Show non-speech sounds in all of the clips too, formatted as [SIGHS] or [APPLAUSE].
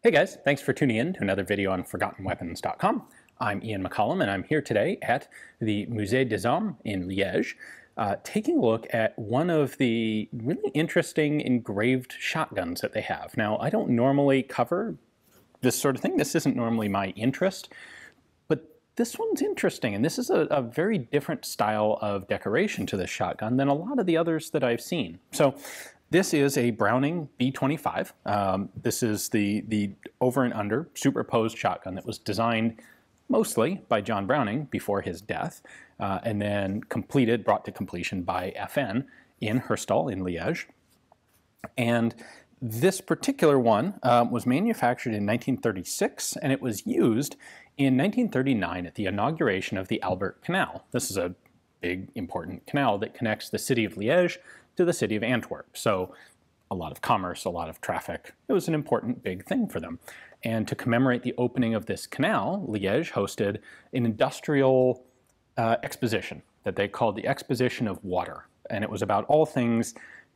Hey guys, thanks for tuning in to another video on ForgottenWeapons.com. I'm Ian McCollum and I'm here today at the Musée des Armes in Liège, uh, taking a look at one of the really interesting engraved shotguns that they have. Now, I don't normally cover this sort of thing. This isn't normally my interest, but this one's interesting, and this is a, a very different style of decoration to this shotgun than a lot of the others that I've seen. So this is a Browning B25. Um, this is the, the over and under superposed shotgun that was designed mostly by John Browning before his death, uh, and then completed, brought to completion by FN in Herstal in Liège. And this particular one um, was manufactured in 1936, and it was used in 1939 at the inauguration of the Albert Canal. This is a big, important canal that connects the city of Liège to the city of Antwerp. So a lot of commerce, a lot of traffic. It was an important big thing for them. And to commemorate the opening of this canal, Liège hosted an industrial uh, exposition that they called the Exposition of Water. And it was about all things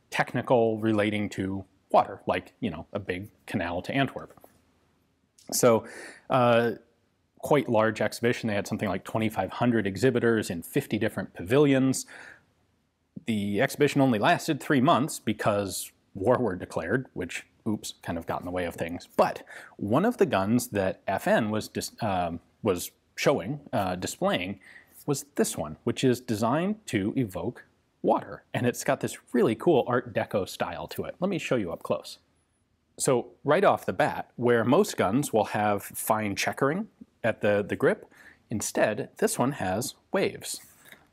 technical relating to water, like, you know, a big canal to Antwerp. So, uh, quite large exhibition. They had something like 2,500 exhibitors in 50 different pavilions. The exhibition only lasted three months because war were declared, which oops, kind of got in the way of things. But one of the guns that FN was um, was showing, uh, displaying, was this one, which is designed to evoke water. And it's got this really cool Art Deco style to it. Let me show you up close. So right off the bat, where most guns will have fine checkering at the, the grip, instead, this one has waves,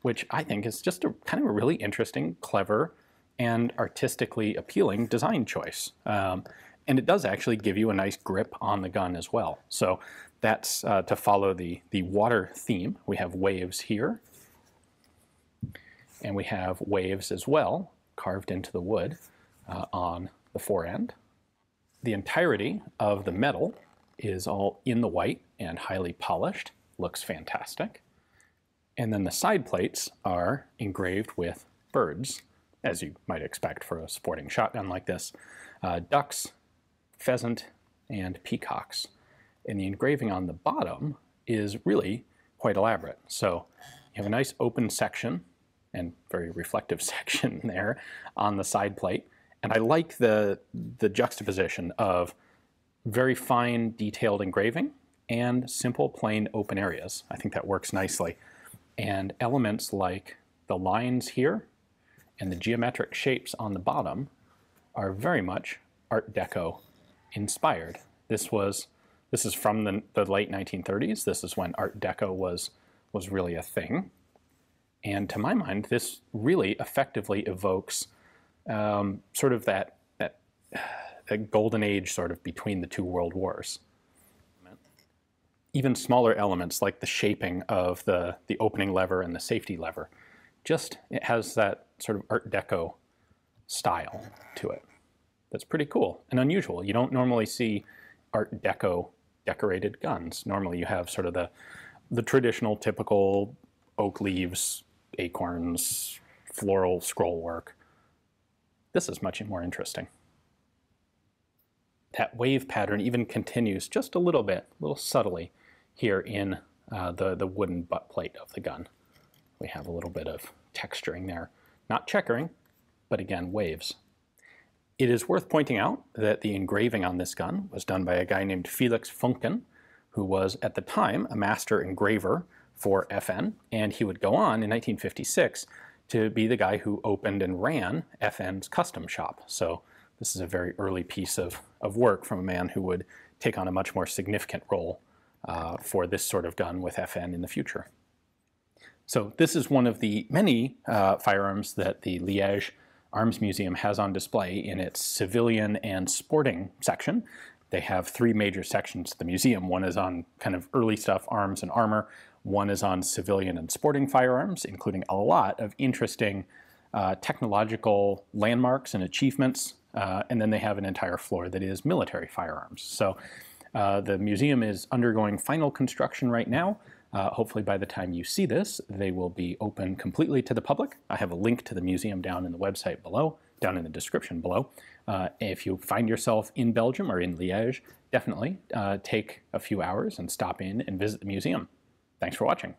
which I think is just a kind of a really interesting, clever, and artistically appealing design choice. Um, and it does actually give you a nice grip on the gun as well. So that's uh, to follow the, the water theme. We have waves here, and we have waves as well carved into the wood uh, on the fore end. The entirety of the metal is all in the white and highly polished, looks fantastic. And then the side plates are engraved with birds as you might expect for a sporting shotgun like this, uh, ducks, pheasant, and peacocks. And the engraving on the bottom is really quite elaborate. So you have a nice open section and very reflective [LAUGHS] section there on the side plate. And I like the, the juxtaposition of very fine detailed engraving and simple plain open areas. I think that works nicely. And elements like the lines here and the geometric shapes on the bottom are very much Art Deco inspired. This was this is from the, the late 1930s. This is when Art Deco was was really a thing. And to my mind, this really effectively evokes um, sort of that, that, [SIGHS] that golden age sort of between the two world wars. Even smaller elements like the shaping of the, the opening lever and the safety lever, just it has that sort of Art Deco style to it. That's pretty cool and unusual. You don't normally see Art Deco decorated guns. Normally you have sort of the, the traditional typical oak leaves, acorns, floral scroll work. This is much more interesting. That wave pattern even continues just a little bit, a little subtly here in uh, the, the wooden butt plate of the gun. We have a little bit of texturing there. Not checkering, but again, waves. It is worth pointing out that the engraving on this gun was done by a guy named Felix Funken, who was at the time a master engraver for FN, and he would go on in 1956 to be the guy who opened and ran FN's custom shop. So this is a very early piece of, of work from a man who would take on a much more significant role uh, for this sort of gun with FN in the future. So this is one of the many uh, firearms that the Liège Arms Museum has on display in its civilian and sporting section. They have three major sections to the museum. One is on kind of early stuff, arms and armor. One is on civilian and sporting firearms, including a lot of interesting uh, technological landmarks and achievements. Uh, and then they have an entire floor that is military firearms. So uh, the museum is undergoing final construction right now. Uh, hopefully by the time you see this, they will be open completely to the public. I have a link to the museum down in the website below, down in the description below. Uh, if you find yourself in Belgium or in Liège, definitely uh, take a few hours and stop in and visit the museum. Thanks for watching.